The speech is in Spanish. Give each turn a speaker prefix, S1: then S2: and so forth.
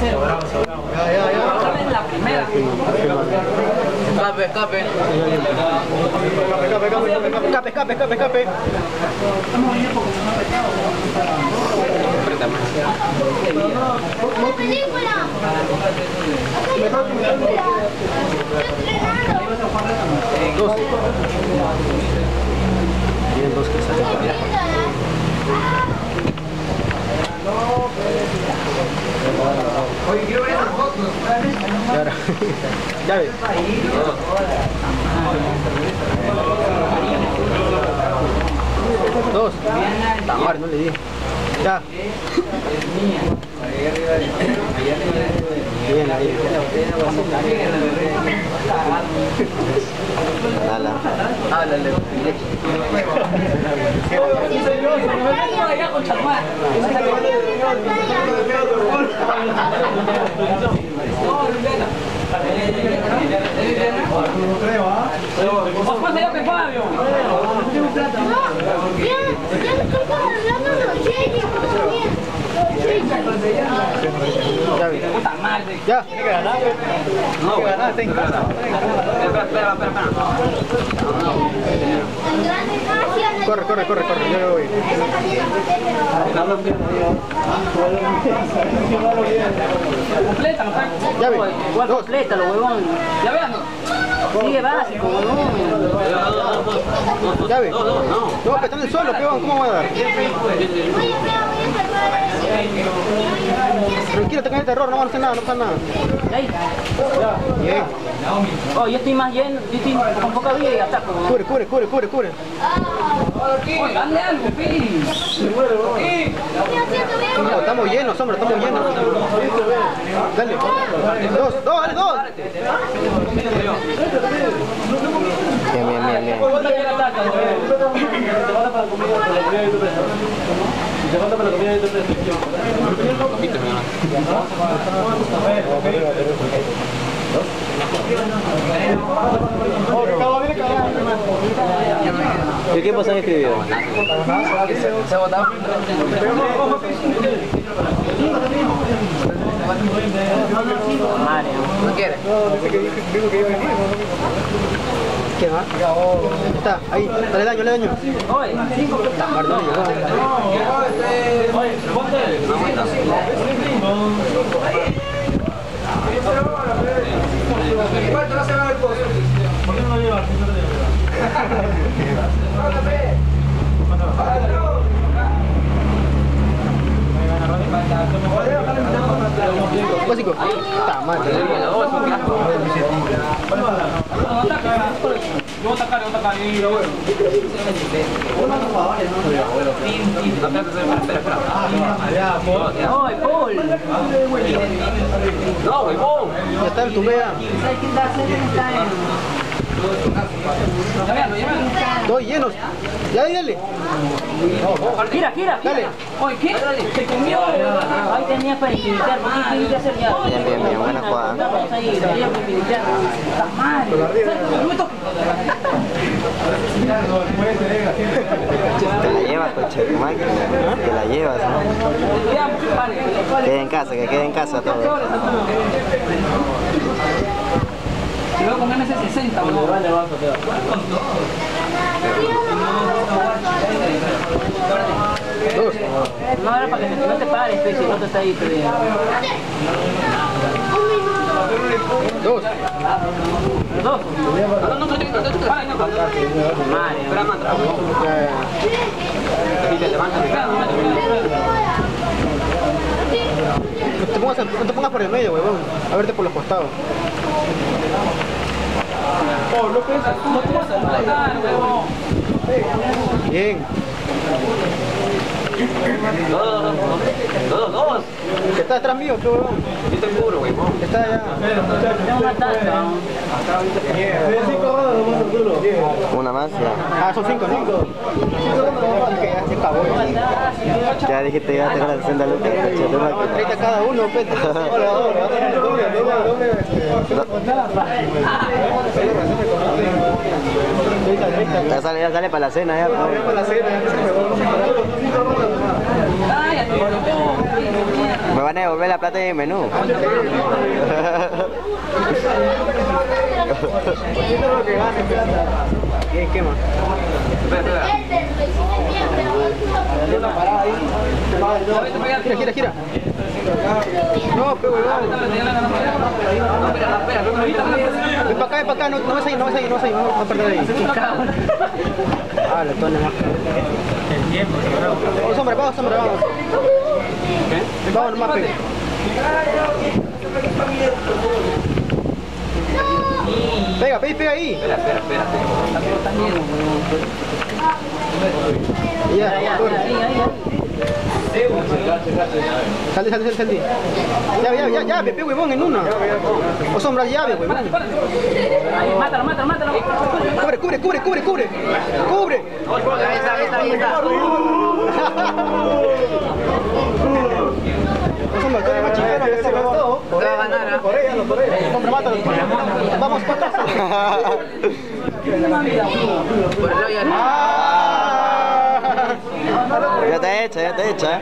S1: cero.
S2: Ya, ya, ya.
S1: Otra vez la primera.
S3: Escape, escape.
S2: Escape, escape, escape, escape.
S4: ¡Una película! ¡Una película! ¡Estoy
S2: Dos. Tienen dos que salen. Y ahora. Llave. Dos. Tamar, no le di. Ya. Bien, ahí.
S5: Dala.
S3: Háblale.
S4: Ya, ya me
S1: Puta madre.
S2: Ya. No, que ganaste en casa.
S3: Espera, espera, espera, espera.
S2: Corre, corre, corre, corre. Yo me voy.
S1: Completa, no
S2: Llave.
S1: Igual
S2: Dos.
S1: complétalo, huevón. Ya vean. Sigue básico, huevón.
S2: No, que están en el suelo, peón. ¿Cómo voy a dar? Tranquilo, te cae el terror. No va a hacer nada, no pasa nada. Bien.
S1: Oh, yo estoy más lleno, yo estoy con poca vida y ataco.
S2: Cubre, cubre, cubre, cubre, cubre.
S1: Oye, dale algo, Pi.
S2: No, estamos llenos, hombre, estamos llenos. Dale. Dos, dos, dale, dos.
S5: Bien, bien, bien, bien. ¿Y qué pasa en escribido?
S3: ¿Se ¿No quiere?
S2: ¿Qué va? Ahí está, ahí. Dale daño, dale daño.
S1: Oye, cinco
S2: llegó.
S3: ¿Cuánto no se va?
S2: Básico. Está mal.
S1: Yo voy a atacar. y- Oye, Paul.
S3: No, huevón.
S2: Ya está el.
S1: Ya veanlo, ya veanlo.
S2: Dos llenos. Ya, dale.
S1: Gira, gira,
S2: Dale.
S1: Oye, ¿qué? Se comió. Ahí tenías para infinitar, ¿por qué tienes que hacer ya?
S5: Bien, bien, bien, buena jugada.
S1: Vamos ahí, deberíamos infinitar. Está mal.
S5: Te la llevas, coche. Te la llevas, ¿no? Quede en casa, que quede en casa todo.
S1: Luego con MS60, boludo.
S2: Dos.
S1: No era para que te- no te pares, si no te está ahí, pues.
S2: Dos.
S1: Dos. No,
S3: te levantas.
S2: No te pongas, no te pongas por el medio, huevón. A verte por los costados. Bien.
S3: Dos, dos, dos. Dos,
S2: está detrás mío, qué huevón.
S3: Yo te huevón.
S2: Que está allá.
S1: una
S5: más, ya.
S2: Ah, son cinco, que ya
S5: dijiste, ya te las 60 lucas, coche, tu máquina.
S2: 30 cada uno,
S5: Ya sale, ya sale para la cena, ya. pues.
S2: Para la cena, me
S5: van a devolver la plata de menú.
S2: ¿Qué, qué más?
S4: Bien, pero
S2: Gira, gira, gira. No, pe huevón. Ven para acá, ven para acá, no, no vas ahí, no vas ahí, no vas ahí, no vas a perder ahí. Ah, la tona más. Vamos, hombre, vamos, hombre, vamos. Vamos nomás, pe. Pega, pega, pega ahí.
S3: Espera, espera, espera.
S2: Ya, ya. Salí, salí, salí, salí. Ya, ya, ya, ya, pe huevón en una. O sombra llave, huevón.
S1: Mátalo, mátalo, mátalo.
S2: Cubre, cubre, cubre, cubre, cubre. Cubre.
S3: Por el hoyo.
S2: Ah.
S5: ya ya está hecha. ¿eh?